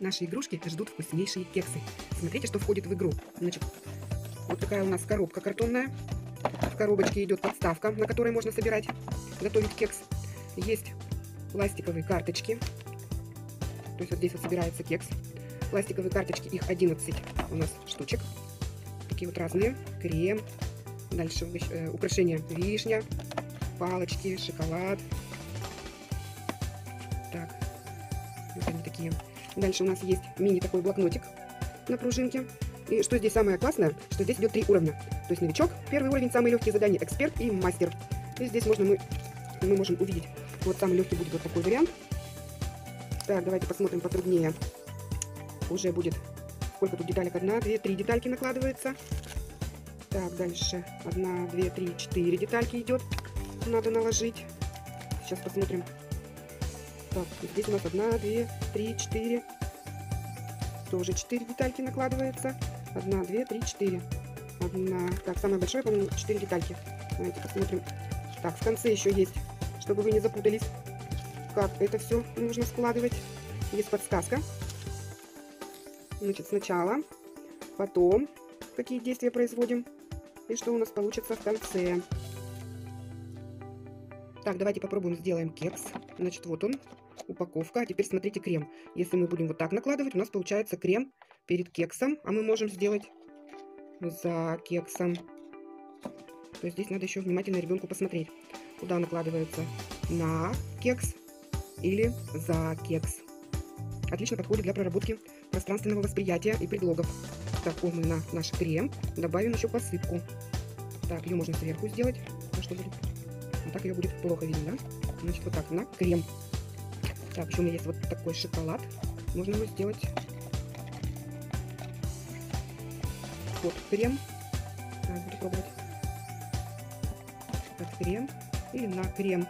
Наши игрушки ждут вкуснейшие кексы. Смотрите, что входит в игру. Значит, вот такая у нас коробка картонная. В коробочке идет подставка, на которой можно собирать, готовить кекс. Есть пластиковые карточки. То есть вот здесь вот собирается кекс. Пластиковые карточки, их 11 у нас штучек. Такие вот разные. Крем. Дальше э, украшения вишня, палочки, шоколад. Так, вот они такие. Дальше у нас есть мини такой блокнотик на пружинке. И что здесь самое классное, что здесь идет три уровня. То есть новичок, первый уровень, самые легкие задания, эксперт и мастер. И здесь можно мы, мы можем увидеть, вот самый легкий будет вот такой вариант. Так, давайте посмотрим потруднее. Уже будет, сколько тут деталек? Одна, две, три детальки накладывается. Так, дальше. Одна, две, три, четыре детальки идет. Надо наложить. Сейчас посмотрим. Так, здесь у нас одна, две, три, четыре. Тоже четыре детальки накладывается. Одна, две, три, четыре. Одна. Так, самое большое, по-моему, четыре детальки. Давайте посмотрим. Так, в конце еще есть, чтобы вы не запутались, как это все нужно складывать. Есть подсказка. Значит, сначала, потом, какие действия производим и что у нас получится в конце. Так, давайте попробуем сделаем кекс. Значит, вот он, упаковка. А теперь смотрите крем. Если мы будем вот так накладывать, у нас получается крем перед кексом. А мы можем сделать за кексом. То есть здесь надо еще внимательно ребенку посмотреть, куда накладывается на кекс или за кекс. Отлично подходит для проработки пространственного восприятия и предлогов. Так, мы на наш крем добавим еще посыпку. Так, ее можно сверху сделать. А? А так ее будет плохо видно, да? Значит, вот так, на крем. Так, еще у меня есть вот такой шоколад. Можно его сделать. Вот крем. Так, буду пробовать. Так, крем. Или на крем.